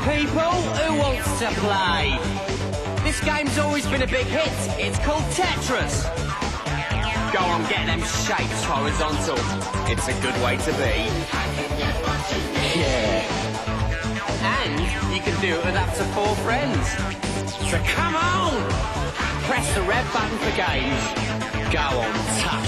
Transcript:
People who wants to play. This game's always been a big hit. It's called Tetris. Go on, get them shapes horizontal. It's a good way to be. Yeah. And you can do it with up to four friends. So come on! Press the red button for games. Go on, touch